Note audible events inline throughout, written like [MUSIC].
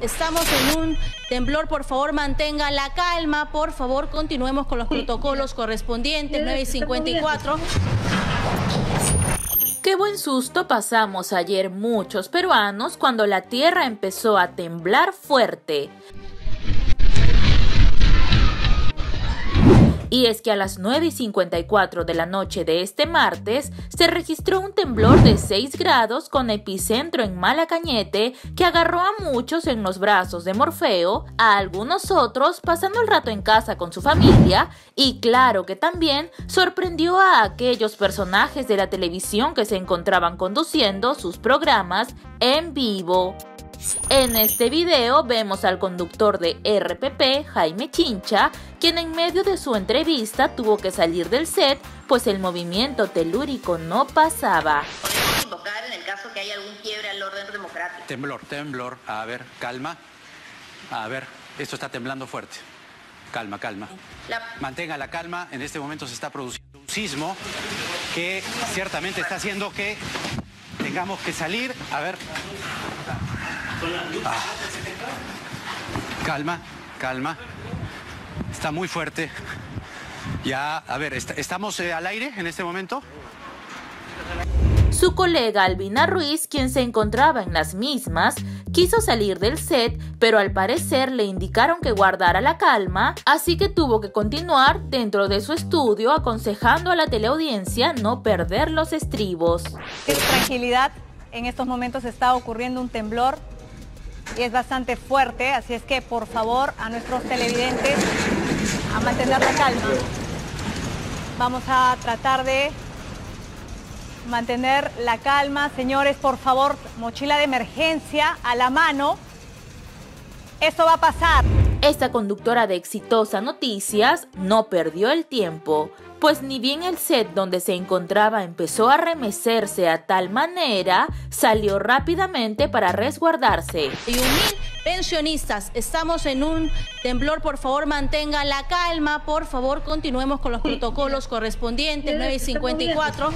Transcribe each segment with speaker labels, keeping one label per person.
Speaker 1: Estamos en un temblor, por favor mantenga la calma, por favor continuemos con los protocolos correspondientes, 9 y 54.
Speaker 2: Qué buen susto pasamos ayer muchos peruanos cuando la tierra empezó a temblar fuerte. Y es que a las 9 y 54 de la noche de este martes se registró un temblor de 6 grados con epicentro en Malacañete que agarró a muchos en los brazos de Morfeo, a algunos otros pasando el rato en casa con su familia y claro que también sorprendió a aquellos personajes de la televisión que se encontraban conduciendo sus programas en vivo. En este video vemos al conductor de RPP, Jaime Chincha, quien en medio de su entrevista tuvo que salir del set, pues el movimiento telúrico no pasaba.
Speaker 3: Podemos invocar en el caso que haya algún quiebre al orden democrático.
Speaker 4: Temblor, temblor. A ver, calma. A ver, esto está temblando fuerte. Calma, calma. Mantenga la calma. En este momento se está produciendo un sismo que ciertamente está haciendo que tengamos que salir. A ver. Ah. Calma, calma. Está muy fuerte. Ya, a ver, ¿estamos eh, al aire en este momento?
Speaker 2: Su colega Albina Ruiz, quien se encontraba en las mismas, quiso salir del set, pero al parecer le indicaron que guardara la calma, así que tuvo que continuar dentro de su estudio aconsejando a la teleaudiencia no perder los estribos.
Speaker 5: Tranquilidad, en estos momentos está ocurriendo un temblor y es bastante fuerte, así es que por favor a nuestros televidentes a mantener la calma. Vamos a tratar de mantener la calma. Señores, por favor, mochila de emergencia a la mano. Esto va a pasar.
Speaker 2: Esta conductora de Exitosa Noticias no perdió el tiempo pues ni bien el set donde se encontraba empezó a remecerse a tal manera, salió rápidamente para resguardarse.
Speaker 1: Y mil pensionistas, estamos en un temblor, por favor mantenga la calma, por favor continuemos con los protocolos correspondientes, 9 y 54.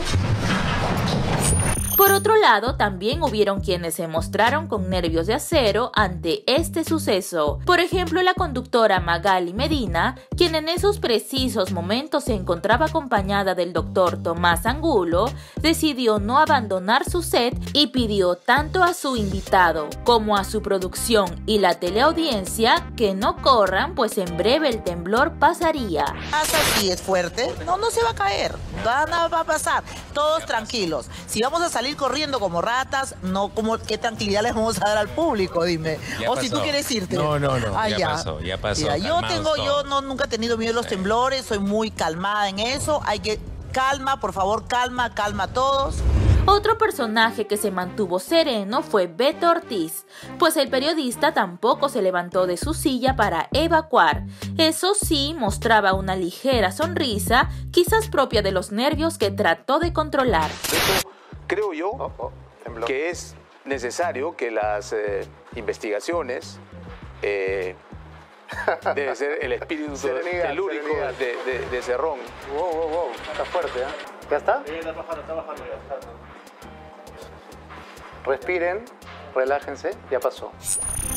Speaker 2: Por otro lado, también hubieron quienes se mostraron con nervios de acero ante este suceso. Por ejemplo, la conductora Magali Medina, quien en esos precisos momentos se encontraba acompañada del doctor Tomás Angulo, decidió no abandonar su set y pidió tanto a su invitado como a su producción y la teleaudiencia que no corran, pues en breve el temblor pasaría.
Speaker 6: ¿Pasa si es fuerte? No, no se va a caer. Nada va a pasar. Todos tranquilos. Si vamos a salir corriendo como ratas, no como qué tranquilidad les vamos a dar al público, dime. o si tú quieres irte.
Speaker 7: No, no, no. Ah, ya, pasó, ya pasó.
Speaker 6: yo tengo, yo no nunca he tenido miedo de los temblores, soy muy calmada en eso. Hay que calma, por favor, calma, calma a todos.
Speaker 2: Otro personaje que se mantuvo sereno fue Beto Ortiz, pues el periodista tampoco se levantó de su silla para evacuar. Eso sí, mostraba una ligera sonrisa, quizás propia de los nervios que trató de controlar
Speaker 8: creo yo oh, oh, que es necesario que las eh, investigaciones eh, [LAUGHS] debe ser el espíritu telúrico de, de, Cerrón.
Speaker 9: Wow, wow, wow, está fuerte, ¿eh? ¿Ya está?
Speaker 10: Sí, está bajando, está bajando.
Speaker 9: Respiren, relájense, ya pasó.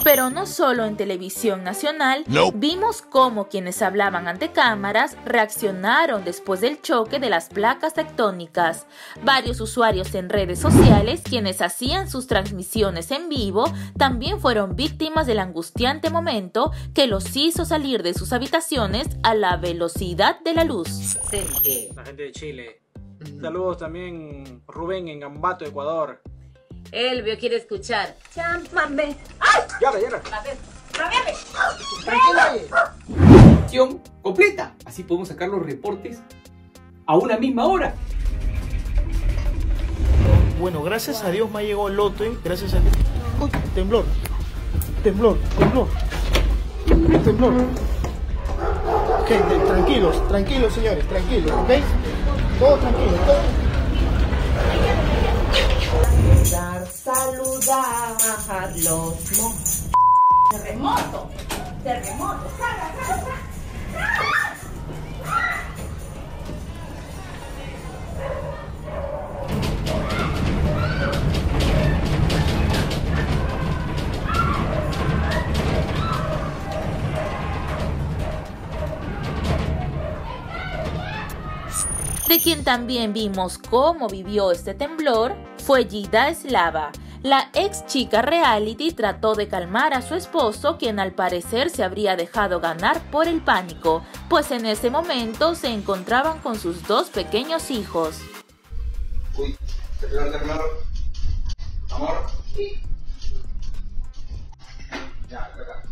Speaker 2: Pero no solo en televisión nacional, vimos cómo quienes hablaban ante cámaras reaccionaron después del choque de las placas tectónicas. Varios usuarios en redes sociales, quienes hacían sus transmisiones en vivo, también fueron víctimas del angustiante momento que los hizo salir de sus habitaciones a la velocidad de la luz.
Speaker 10: La gente de Chile. Saludos también Rubén en Gambato, Ecuador.
Speaker 3: Elvio quiere escuchar.
Speaker 10: Llámame. ¡Ay! Ya, ya.
Speaker 11: Tranquila. Acción completa. Así podemos sacar los reportes a una misma hora.
Speaker 12: Bueno, gracias a Dios me ha llegado el lote. Gracias a Dios. Uy, temblor. Temblor, temblor. Temblor. Gente, tranquilos, tranquilos, señores, tranquilos, ¿ok? Todo tranquilo, todo
Speaker 3: saludar los Terremoto. Terremoto.
Speaker 2: De quien también vimos cómo vivió este temblor fue Gida Eslava, la ex chica reality trató de calmar a su esposo, quien al parecer se habría dejado ganar por el pánico, pues en ese momento se encontraban con sus dos pequeños hijos. Uy, Amor. Ya, Mira,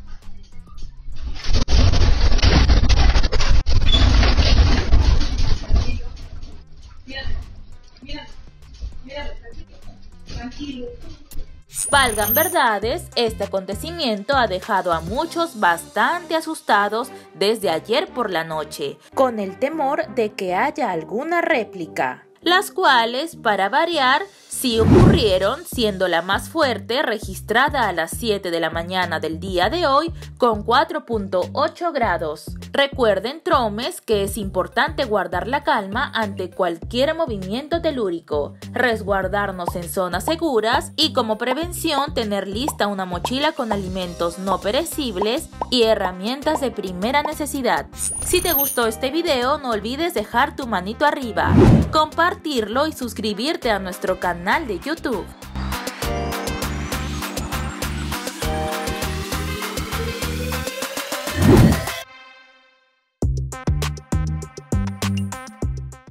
Speaker 2: Valgan verdades, este acontecimiento ha dejado a muchos bastante asustados desde ayer por la noche, con el temor de que haya alguna réplica las cuales, para variar, sí ocurrieron, siendo la más fuerte registrada a las 7 de la mañana del día de hoy con 4.8 grados. Recuerden, tromes, que es importante guardar la calma ante cualquier movimiento telúrico, resguardarnos en zonas seguras y como prevención tener lista una mochila con alimentos no perecibles y herramientas de primera necesidad. Si te gustó este video, no olvides dejar tu manito arriba, compartirlo y suscribirte a nuestro canal de YouTube.